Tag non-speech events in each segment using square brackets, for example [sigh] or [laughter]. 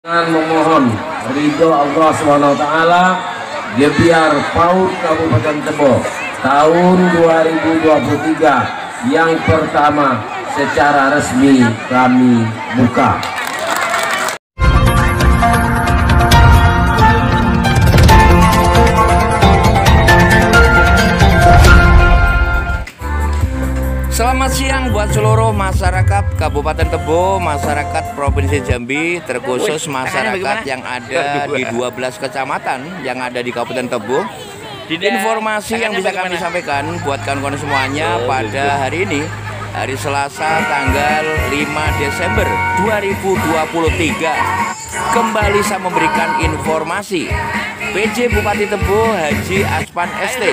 dengan memohon ridho Allah SWT Gebiar PAUD Kabupaten Tebo tahun 2023 yang pertama secara resmi kami buka. Selamat siang buat seluruh masyarakat Kabupaten Tebo, masyarakat Provinsi Jambi, terkhusus masyarakat yang ada di 12 kecamatan yang ada di Kabupaten Tebo. Informasi yang bisa kami sampaikan buat kawan-kawan semuanya pada hari ini, hari Selasa tanggal 5 Desember 2023. Kembali saya memberikan informasi. PJ Bupati Tebo Haji Aspan ST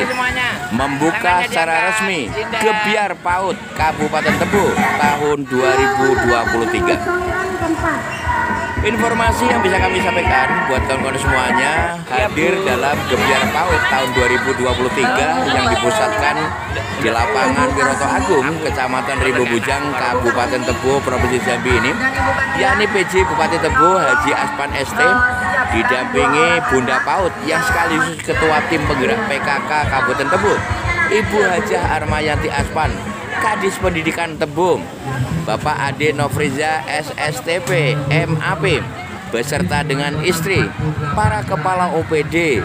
membuka secara resmi Gebiar PAUD Kabupaten Tebo tahun 2023. Informasi yang bisa kami sampaikan buat kawan-kawan semuanya hadir dalam Gebiar PAUD tahun 2023 yang dipusatkan di lapangan Wiroto Agung, Kecamatan Rimbo Bujang, Kabupaten Tebo, Provinsi Jambi ini, yakni PJ Bupati Tebo Haji Aspan ST didampingi Bunda Paut yang sekaligus ketua tim penggerak PKK Kabupaten Tebo, Ibu Hajah Armayanti Aspan, Kadis Pendidikan Tebo, Bapak Ade Novriza SSTP MAP beserta dengan istri, para kepala OPD,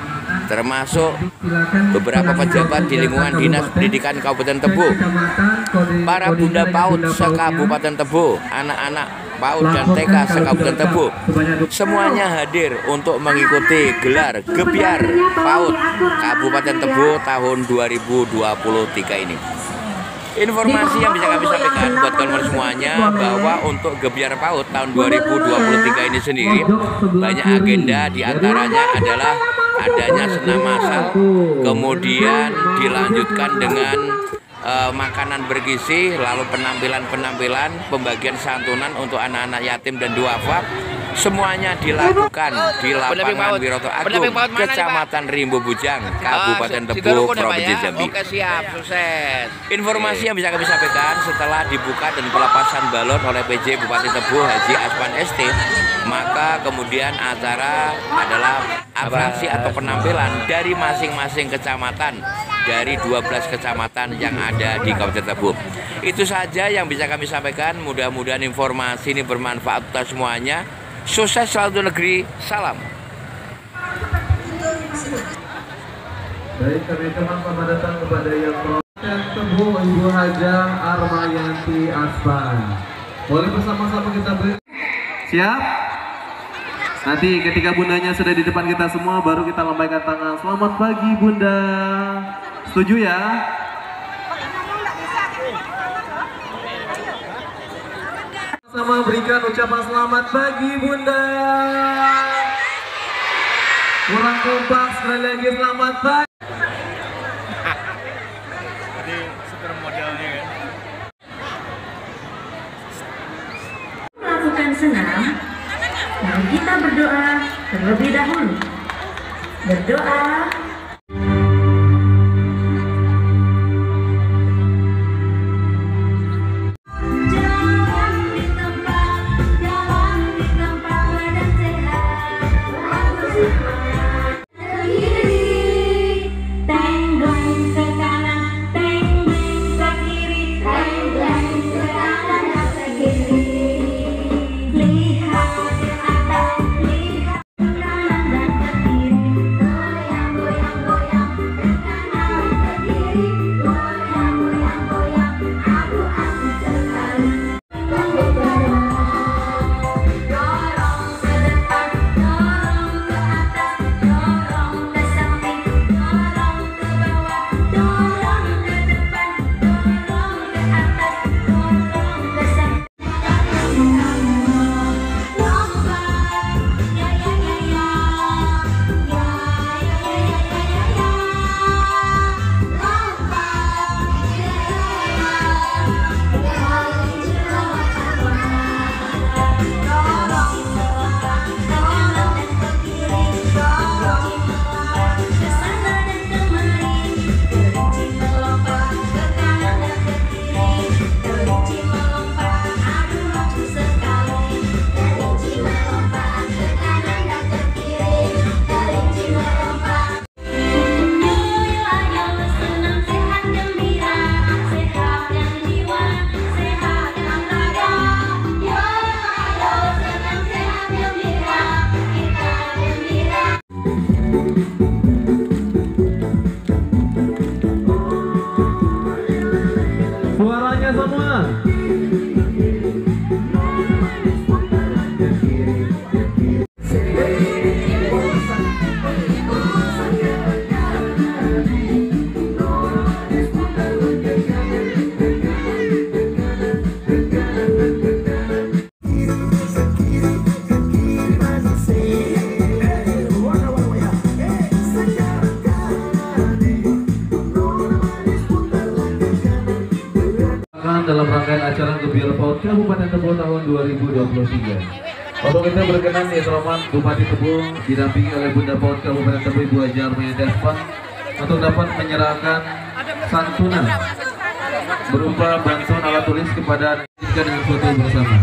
termasuk beberapa pejabat di lingkungan Dinas Pendidikan Kabupaten Tebo, para Bunda Paut se-Kabupaten Tebo, anak-anak PAUD dan TK sekabupaten Tebo semuanya hadir untuk mengikuti gelar Gebiar PAUD Kabupaten Tebo tahun 2023 ini. Informasi yang bisa kami sampaikan buat kawan-kawan semuanya bahwa untuk Gebiar PAUD tahun 2023 ini sendiri banyak agenda di antaranya adalah adanya senam masal, kemudian dilanjutkan dengan uh, makanan bergizi, lalu penampilan-penampilan, pembagian santunan untuk anak-anak yatim dan duafa, semuanya dilakukan di lapangan Wiroto Agung, Kecamatan Rimbo Bujang, Kabupaten Tebu, Provinsi Jambi. Oke siap, sukses. Informasi yang bisa kami sampaikan setelah dibuka dan pelepasan balon oleh PJ Bupati Tebu Haji Aspan ST, maka kemudian acara adalah atraksi atau penampilan dari masing-masing kecamatan dari 12 kecamatan yang ada di Kabupaten Tebo. Itu saja yang bisa kami sampaikan. Mudah-mudahan informasi ini bermanfaat untuk semuanya. Sukses selalu negeri. Salam. Baik, kami teman selamat datang kepada yang Tebu Ibu Haja Armayanti Aspan. Boleh bersama-sama kita beri. Siap? Nanti ketika bundanya sudah di depan kita semua, baru kita lambaikan tangan. Selamat pagi bunda. Setuju ya? Sama berikan ucapan selamat pagi Bunda. Kurang kompak sekali lagi selamat pagi. Jadi super modelnya kan. Melakukan senam, mari kita berdoa terlebih dahulu. Berdoa Gebiar PAUD Kabupaten Tebo tahun 2023. Untuk kita berkenan di Roman Bupati Tebo didampingi oleh Bunda PAUD Kabupaten Tebo Ibu Haji Armaya Despan untuk dapat menyerahkan santunan berupa bantuan alat tulis kepada dengan foto bersama.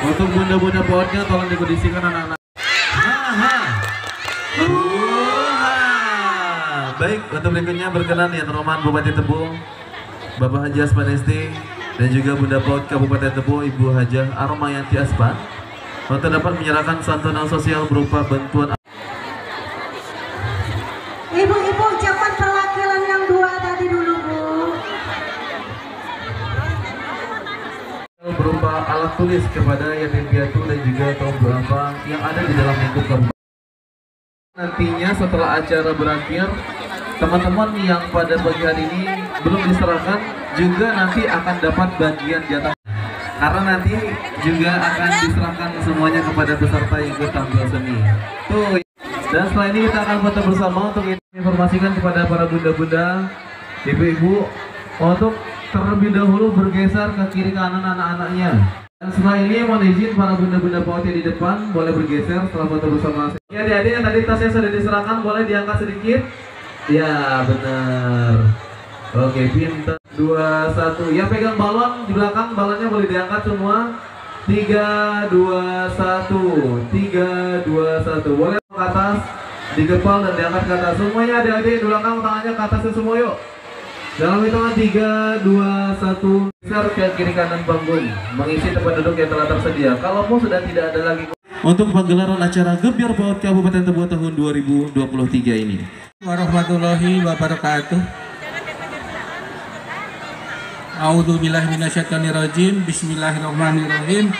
Untuk bunda-bunda PAUD-nya tolong dikondisikan anak-anak. Baik, untuk berikutnya berkenan yang Roman Bupati Tebo, Bapak Haji Aspan SD, dan juga Bunda PAUD Kabupaten Tebo, Ibu Hajah Armayanti Aspan, untuk dapat menyerahkan santunan sosial berupa bantuan Ibu-ibu jangan perwakilan yang dua tadi dulu bu. berupa alat tulis kepada yatim piatu dan juga kaum duafa yang ada di dalam lingkup kabupaten. Nantinya setelah acara berakhir, teman-teman yang pada pagi hari ini belum diserahkan juga nanti akan dapat bagian jatah. Karena nanti juga akan diserahkan semuanya kepada peserta yang ikut tampil seni. Tuh. Dan setelah ini kita akan foto bersama untuk informasikan kepada para bunda-bunda, ibu-ibu untuk terlebih dahulu bergeser ke kiri kanan anak-anaknya. Dan setelah ini mohon izin para bunda-bunda PAUD di depan boleh bergeser setelah foto bersama. Ya adik-adik yang tadi tasnya sudah diserahkan boleh diangkat sedikit. Ya benar. Oke pintar. Dua satu. Ya pegang balon di belakang balonnya boleh diangkat semua. Tiga dua satu. Tiga dua satu. Boleh ke atas digepal dan diangkat ke atas semuanya adik-adik di belakang tangannya ke atasnya semua yuk. Dalam hitungan 3, 2, 1 Besar ke kiri kanan panggung Mengisi tempat duduk yang telah tersedia Kalau mau sudah tidak ada lagi Untuk penggelaran acara Gebiar PAUD Kabupaten Tebo tahun 2023 ini warahmatullahi wabarakatuh. A'udzubillahi minasyaitonirrajim. Bismillahirrahmanirrahim.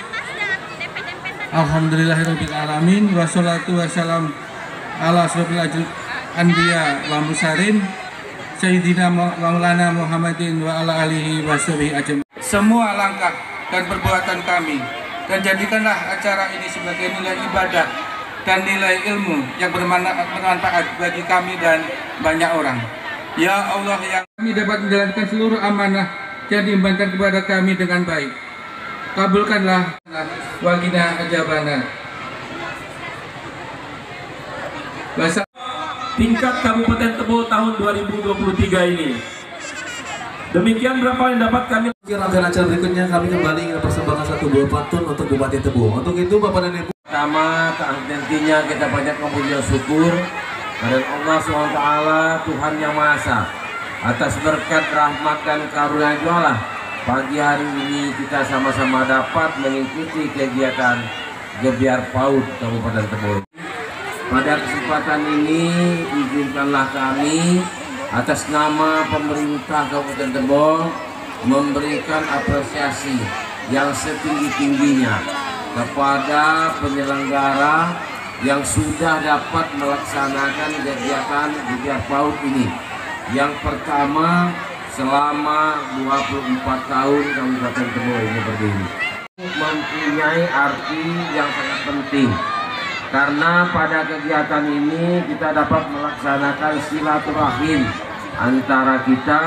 Alhamdulillahirabbil alamin wassalatu wassalam ala asrofil anbiya wa musarin Sayyidina Maulana Muhammadin wa ala alihi wa ajmain. Semua langkah dan perbuatan kami dan jadikanlah acara ini sebagai nilai ibadah dan nilai ilmu yang bermanfaat bagi kami dan banyak orang. Ya Allah yang kami dapat menjalankan seluruh amanah yang diembankan kepada kami dengan baik. Kabulkanlah wagina ajabana. Bahasa tingkat Kabupaten Tebo tahun 2023 ini. Demikian berapa yang dapat kami Di rangkaian acara berikutnya kami kembali ingin persembahkan satu buah pantun untuk Bupati Tebo Untuk itu Bapak dan Ibu Pertama, tentunya kita banyak memuji syukur kepada Allah SWT, Tuhan Yang Maha Esa. Atas berkat rahmat dan karunia Allah, pagi hari ini kita sama-sama dapat mengikuti kegiatan Gebiar PAUD Kabupaten Tebo. Pada kesempatan ini, izinkanlah kami atas nama pemerintah Kabupaten Tebo memberikan apresiasi yang setinggi-tingginya kepada penyelenggara yang sudah dapat melaksanakan kegiatan Gebiar PAUD ini. Yang pertama, selama 24 tahun Kabupaten Tebo ini berdiri. Mempunyai arti yang sangat penting. Karena pada kegiatan ini kita dapat melaksanakan silaturahim antara kita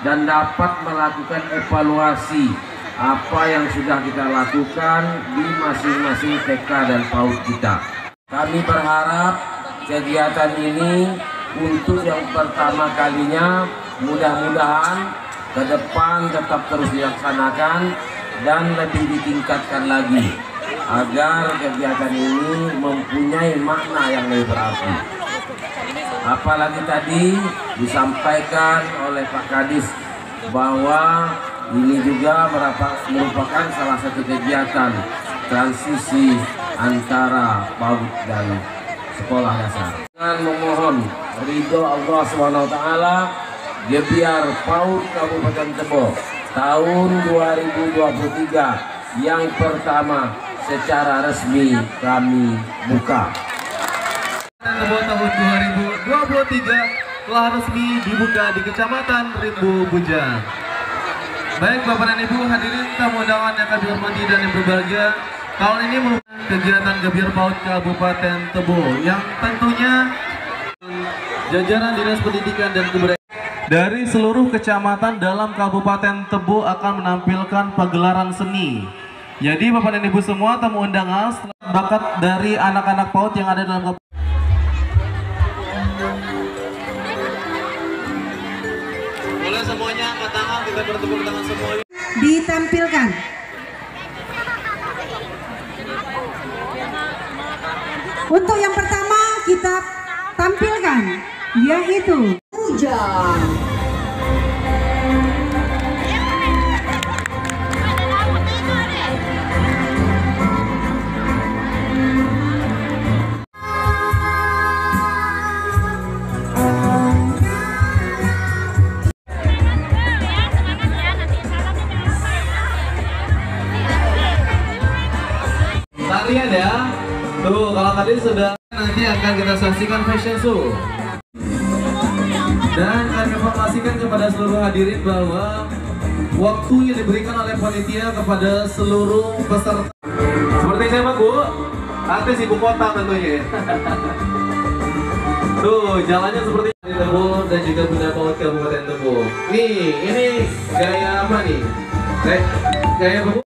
dan dapat melakukan evaluasi apa yang sudah kita lakukan di masing-masing TK dan PAUD kita. Kami berharap kegiatan ini untuk yang pertama kalinya mudah-mudahan ke depan tetap terus dilaksanakan dan lebih ditingkatkan lagi agar kegiatan ini mempunyai makna yang lebih berarti. Apalagi tadi disampaikan oleh Pak Kadis bahwa ini juga merupakan salah satu kegiatan transisi antara PAUD dan sekolah dasar. Dengan memohon ridho Allah SWT, Gebiar PAUD Kabupaten Tebo tahun 2023 yang pertama secara resmi kami buka. Tebo tahun 2023 telah resmi dibuka di Kecamatan Rimbu Bujang. Baik Bapak dan Ibu hadirin tamu undangan yang kami hormati dan yang berbahagia Tahun ini kegiatan Gebiar PAUD Kabupaten Tebo Yang tentunya jajaran Dinas Pendidikan dan Kebudayaan dari seluruh kecamatan dalam Kabupaten Tebo akan menampilkan pagelaran seni. Jadi Bapak dan Ibu semua tamu undangan bakat dari anak-anak PAUD yang ada dalam Kabupaten Boleh semuanya angkat tangan, kita bertepuk tangan ditampilkan. Untuk yang pertama kita tampilkan yaitu Tadi sudah nanti akan kita saksikan fashion show. Dan kami informasikan kepada seluruh hadirin bahwa waktu yang diberikan oleh panitia kepada seluruh peserta. Seperti siapa Bu? Artis ibu kota tentunya. ya. [laughs] Tuh, jalannya seperti di Tebo dan juga Bunda Paut Kabupaten Tebo. Nih, ini gaya apa nih? Gaya, gaya apa Bu?